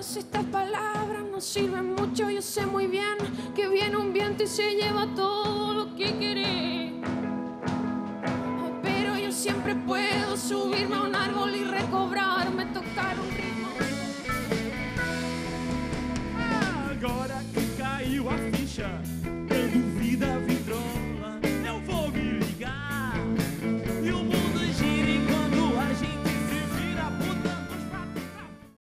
Estas palabras no sirven mucho, yo sé muy bien que viene un viento y se lleva todo lo que querés. Pero yo siempre puedo subirme a un árbol y recobrarme, tocar un ritmo. Agora que caiu a ficha.